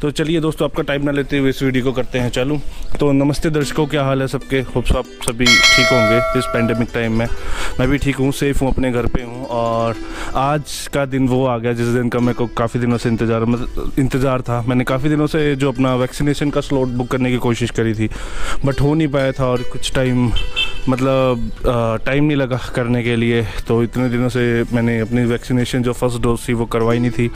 तो चलिए दोस्तों, आपका टाइम ना लेते हुए इस वीडियो को करते हैं चालू। तो नमस्ते दर्शकों, क्या हाल है सबके? होप्स आप सभी ठीक होंगे इस पैंडमिक टाइम में। मैं भी ठीक हूँ सेफ़ हूँ, अपने घर पे हूँ। और आज का दिन वो आ गया जिस दिन का मेरे को काफ़ी दिनों से इंतज़ार मतलब इंतज़ार था। मैंने काफ़ी दिनों से जो अपना वैक्सीनेशन का स्लॉट बुक करने की कोशिश करी थी बट हो नहीं पाया था और कुछ टाइम मतलब टाइम नहीं लगा करने के लिए। तो इतने दिनों से मैंने अपनी वैक्सीनेशन जो फ़र्स्ट डोज थी वो करवाई नहीं थी।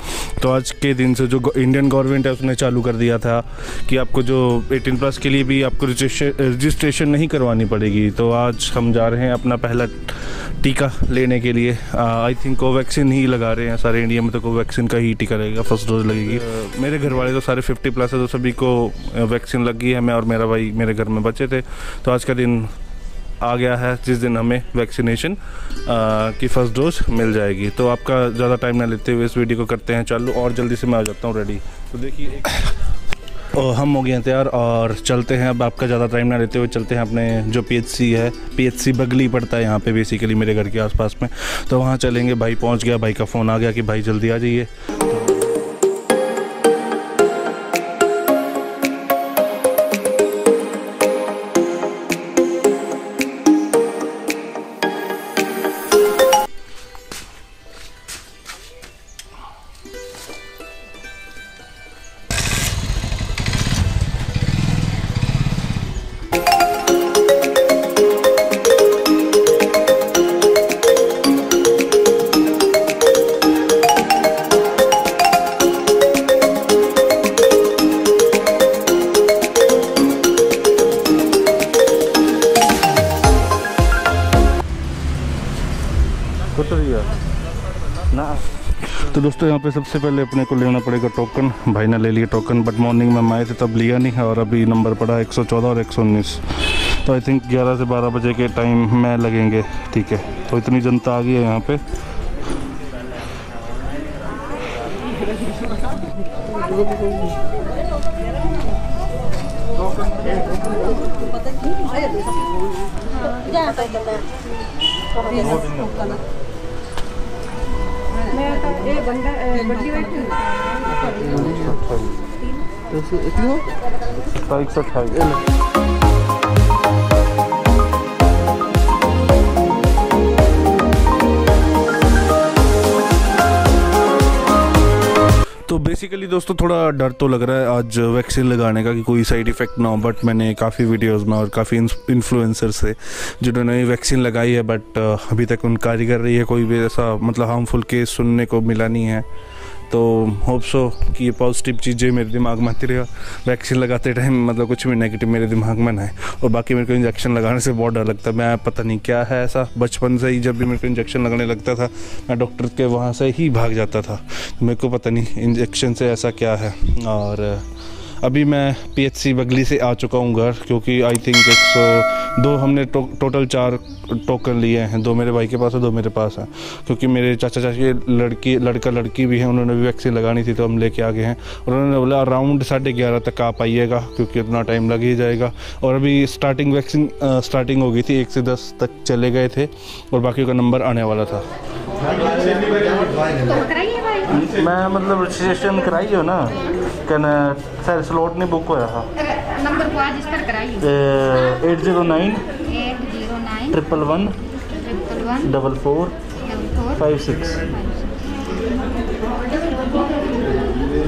तो आज के दिन से जो इंडियन गवर्नमेंट है उसने चालू कर दिया था कि आपको जो 18 प्लस के लिए भी आपको रजिस्ट्रेशन नहीं करवानी पड़ेगी। तो आज हम जा रहे हैं अपना पहला टीका लेने के लिए। आई थिंक कोवैक्सीन ही लगा रहे हैं सारे इंडिया में तो कोवैक्सीन का ही टीका लगेगा फ़र्स्ट डोज लगेगी। uh, मेरे घर वाले तो सारे 50 प्लस है तो सभी को वैक्सीन लग गई है मैं और मेरा भाई मेरे घर में बचे थे। तो आज का दिन आ गया है जिस दिन हमें वैक्सीनेशन की फ़र्स्ट डोज मिल जाएगी। तो आपका ज़्यादा टाइम ना लेते हुए इस वीडियो को करते हैं। चालू और जल्दी से मैं आ जाता हूँ रेडी तो देखिए और हम हो गए हैं तैयार और चलते हैं। अब आपका ज़्यादा टाइम ना लेते हुए चलते हैं अपने जो पीएचसी है। पीएचसी बगली पड़ता है यहाँ पे बेसिकली मेरे घर के आसपास में। तो वहाँ चलेंगे। भाई पहुँच गया। भाई का फ़ोन आ गया कि भाई जल्दी आ जाइए। ना। तो दोस्तों यहाँ पे सबसे पहले अपने को लेना पड़ेगा टोकन भाई ने ले लिया टोकन बट मॉर्निंग में हम आए थे तब लिया नहीं है और अभी नंबर पड़ा 114 और 119 तो आई थिंक 11 से 12 बजे के टाइम में लगेंगे ठीक है। तो इतनी जनता आ गई है यहाँ पे। एक सौ अट्ठाईस तो बेसिकली दोस्तों थोड़ा डर तो लग रहा है आज वैक्सीन लगाने का कि कोई साइड इफ़ेक्ट ना हो बट मैंने काफ़ी वीडियोस में और काफ़ी इन्फ्लुएंसर से जिन्होंने वैक्सीन लगाई है बट अभी तक उनकारी कर रही है, कोई भी ऐसा मतलब हार्मफुल केस सुनने को मिला नहीं है। तो होप सो कि ये पॉजिटिव चीज़ें मेरे दिमाग में आती रहे वैक्सीन लगाते टाइम मतलब कुछ भी नेगेटिव मेरे दिमाग में ना है और बाकी मेरे को इंजेक्शन लगाने से बहुत डर लगता है। मैं पता नहीं क्या है ऐसा। बचपन से ही जब भी मेरे को इंजेक्शन लगाने लगता था, मैं डॉक्टर के वहाँ से ही भाग जाता था। तो मेरे को पता नहीं इंजेक्शन से ऐसा क्या है। और अभी मैं पीएचसी बगली से आ चुका हूँ घर, क्योंकि आई थिंक एक सौ दो हमने टो, टोटल चार टोकन लिए हैं। दो मेरे भाई के पास है दो मेरे पास हैं। क्योंकि मेरे चाचा चाची लड़की लड़का लड़की भी हैं उन्होंने भी वैक्सीन लगानी थी तो हम लेके आ गए हैं। और उन्होंने बोला अराउंड साढ़े ग्यारह तक आप आइएगा क्योंकि इतना टाइम लग ही जाएगा। और अभी स्टार्टिंग वैक्सीन स्टार्टिंग हो गई थी एक से दस तक चले गए थे और बाकी का नंबर आने वाला था। मैं मतलब रजिस्ट्रेशन कराई हो ना कहना सर स्लॉट नहीं बुक होया था। नंबर को आज इस पर कराइए। Eight zero nine eight zero nine triple one triple one double four five six.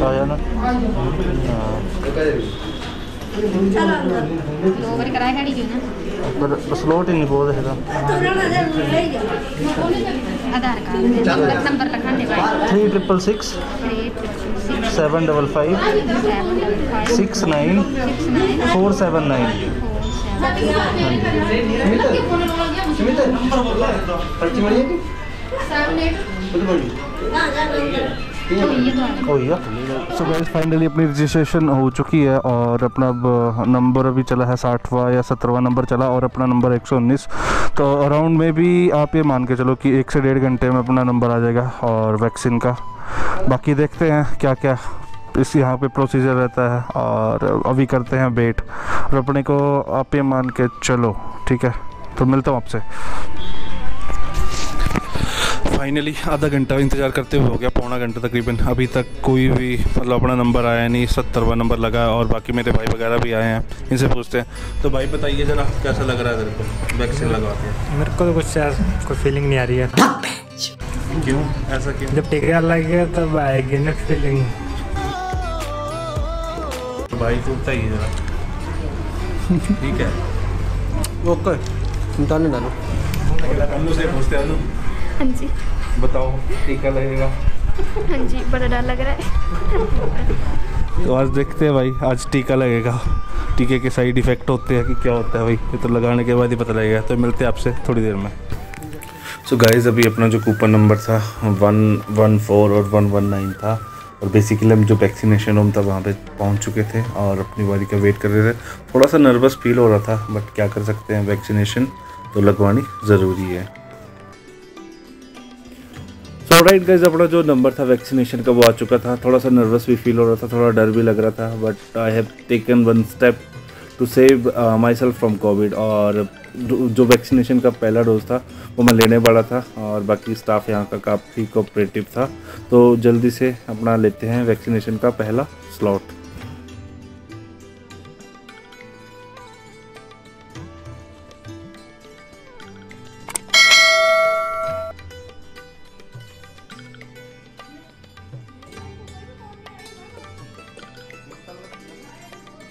आया ना? दो बार कराया गाड़ी जो ना। पर स्लोट ही नहीं बोल रहे था Aadhaar card number लखाने three triple six seven double five six nine four seven nine. हाँ जी। हाँ तो तो सो गाइस फाइनली अपनी रजिस्ट्रेशन हो चुकी है और अपना नंबर अभी चला है साठवा या सत्रहवा नंबर चला और अपना नंबर एक सौ उन्नीस। तो अराउंड में भी आप ये मान के चलो कि एक से डेढ़ घंटे में अपना नंबर आ जाएगा और वैक्सीन का। बाकी देखते हैं क्या क्या इस यहाँ पे प्रोसीजर रहता है और अभी करते हैं वेट और अपने को आप ये मान के चलो, ठीक है? तो मिलता हूँ आपसे। फाइनली आधा घंटा इंतज़ार करते हुए हो गया पौना घंटा तकरीबन। अभी तक कोई भी मतलब अपना नंबर आया नहीं सत्तरवा नंबर लगा और बाकी मेरे भाई वगैरह भी आए हैं इनसे पूछते हैं। तो भाई बताइए ज़रा कैसा लग रहा है तेरे को? वैक्सीन लगवा के मेरे को तो कुछ यार कोई फीलिंग नहीं आ रही है क्यों? ऐसा क्यों? जब टीका लगेगा तब आएगी ना फीलिंग भाई तू बताइए ज़रा। ठीक है। ओके निकालने डालो। से पूछते हैं हाँ जी। बताओ टीका लगेगा। हाँ जी बड़ा डर लग रहा है। तो आज देखते हैं भाई आज टीका लगेगा। टीके के साइड इफ़ेक्ट होते हैं कि क्या होता है भाई ये तो लगाने के बाद ही पता लगेगा। तो मिलते हैं आपसे थोड़ी देर में। सो so गाइस अभी अपना जो कूपन नंबर था वन वन फोर और वन वन नाइन था और बेसिकली हम जो वैक्सीनेशन रूम था वहाँ पे पहुँच चुके थे और अपनी बारी का वेट कर रहे थे। थोड़ा सा नर्वस फील हो रहा था बट क्या कर सकते हैं वैक्सीनेशन तो लगवानी ज़रूरी है। सो राइट गाइज़ अपना जो नंबर था वैक्सीनेशन का वो आ चुका था। थोड़ा सा नर्वस भी फील हो रहा था, थोड़ा डर भी लग रहा था but I have taken one step to save myself from Covid और जो वैक्सीनेशन का पहला डोज था, वो मैं लेने वाला था और बाकी स्टाफ यहाँ का काफ़ी कोऑपरेटिव था। तो जल्दी से अपना लेते हैं वैक्सीनेशन का पहला स्लॉट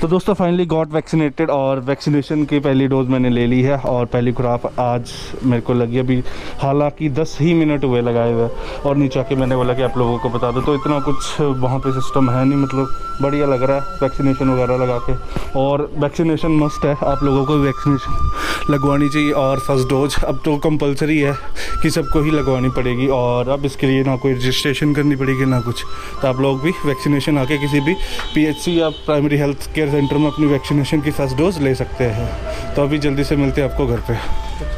तो दोस्तों फाइनली गॉट वैक्सीनेटेड और वैक्सीनेशन की पहली डोज मैंने ले ली है और पहली खुराक आज मेरे को लगी अभी हालाँकि 10 ही मिनट हुए लगाए हुए और नीचे आके मैंने बोला कि आप लोगों को बता दो तो इतना कुछ वहाँ पे सिस्टम है नहीं मतलब बढ़िया लग रहा है वैक्सीनेशन वगैरह लगा के। और वैक्सीनेशन मस्ट है, आप लोगों को वैक्सीनेशन लगवानी चाहिए और फ़र्स्ट डोज अब तो कंपलसरी है कि सबको ही लगवानी पड़ेगी और अब इसके लिए ना कोई रजिस्ट्रेशन करनी पड़ेगी, ना कुछ। तो आप लोग भी वैक्सीनेशन आके किसी भी पीएचसी या प्राइमरी हेल्थ केयर सेंटर में अपनी वैक्सीनेशन की फ़र्स्ट डोज ले सकते हैं। तो अभी जल्दी से मिलते हैं आपको घर पे।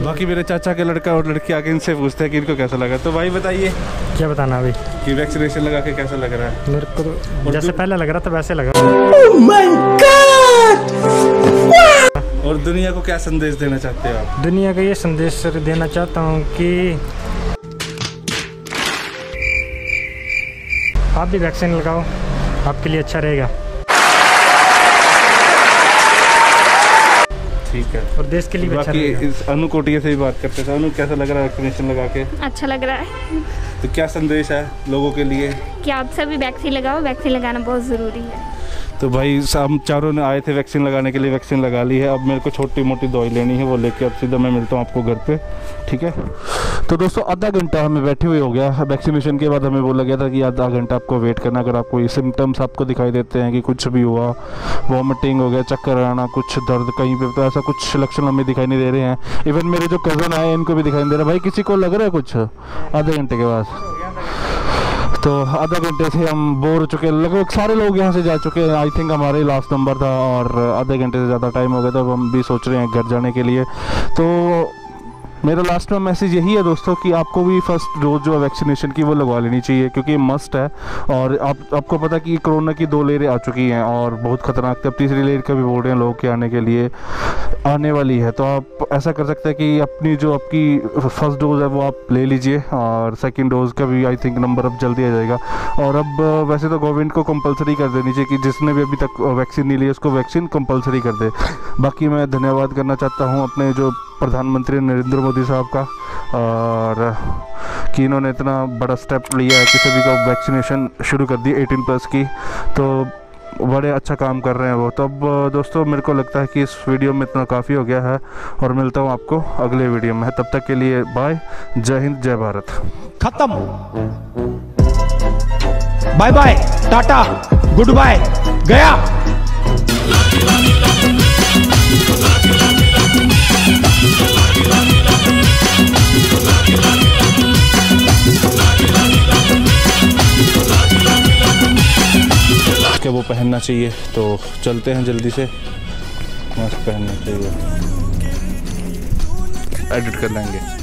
बाकी मेरे चाचा के लड़का और लड़की आके इनसे पूछते हैं कि इनको कैसा लगा। तो भाई बताइए क्या बताना अभी? कि वैक्सीनेशन लगा के कैसा लग रहा है? मेरे को तो जैसे पहले लग रहा था वैसे लगा। और दुनिया को क्या संदेश देना चाहते हो आप? दुनिया का ये संदेश देना चाहता हूँ कि आप भी वैक्सीन लगाओ आपके लिए अच्छा रहेगा। ठीक है। और देश के लिए अच्छा बाकी इस अनु कोटिया से भी बात करते थे अनु कैसा लग रहा है वैक्सीनेशन लगा के? अच्छा लग रहा है। तो क्या संदेश है लोगों के लिए? कि आप सभी वैक्सीन लगाओ वैक्सीन लगाना बहुत ज़रूरी है। तो भाई हम चारों ने आए थे वैक्सीन लगाने के लिए, वैक्सीन लगा ली है। अब मेरे को छोटी मोटी दवाई लेनी है, वो लेके अब सीधा मैं मिलता हूँ आपको घर पे, ठीक है? तो दोस्तों, आधा घंटा हमें बैठे हुए हो गया। वैक्सीनेशन के बाद हमें बोला गया था कि आधा घंटा आपको वेट करना अगर आपको ये सिम्टम्स आपको दिखाई देते हैं कि कुछ भी हुआ वॉमिटिंग हो गया, चक्कर आना, कुछ दर्द कहीं पर तो ऐसा कुछ लक्षण हमें दिखाई नहीं दे रहे हैं। इवन मेरे जो कज़न आए इनको भी दिखाई नहीं दे रहा। भाई, किसी को लग रहा है कुछ? आधे घंटे के बाद। तो आधा घंटे से हम बोर हो चुके हैं। लगभग सारे लोग यहाँ से जा चुके हैं। आई थिंक हमारे लास्ट नंबर था और आधे घंटे से ज़्यादा टाइम हो गया था। अब हम भी सोच रहे हैं घर जाने के लिए। तो मेरा लास्ट में मैसेज यही है दोस्तों कि आपको भी फ़र्स्ट डोज जो है वैक्सीनेशन की वो लगवा लेनी चाहिए, क्योंकि मस्ट है। और आप, आपको पता कि कोरोना की दो लेरें आ चुकी हैं और बहुत ख़तरनाक अब तीसरी लेर का भी बोल रहे हैं लोग के आने के लिए आने वाली है। तो आप ऐसा कर सकते हैं कि अपनी जो आपकी फ़र्स्ट डोज है वो आप ले लीजिए और सेकेंड डोज का भी आई थिंक नंबर अब जल्दी आ जाएगा। और अब वैसे तो गवर्नमेंट को कंपलसरी कर देनी चाहिए कि जिसने भी अभी तक वैक्सीन नहीं ली उसको वैक्सीन कंपलसरी कर दे। बाकी मैं धन्यवाद करना चाहता हूँ अपने जो प्रधानमंत्री नरेंद्र मोदी साहब का, और कि इन्होंने इतना बड़ा स्टेप लिया है कि सभी को वैक्सीनेशन शुरू कर दी 18 प्लस की। तो बड़े अच्छा काम कर रहे हैं वो। तो अब, दोस्तों, मेरे को लगता है कि इस वीडियो में इतना काफ़ी हो गया है, और मिलता हूँ आपको अगले वीडियो में। तब तक के लिए बाय जय हिंद, जय भारत। खत्म। Bye bye tata good bye गया। पहनना चाहिए। तो चलते हैं जल्दी से। मास्क पहनना चाहिए। एडिट कर लेंगे।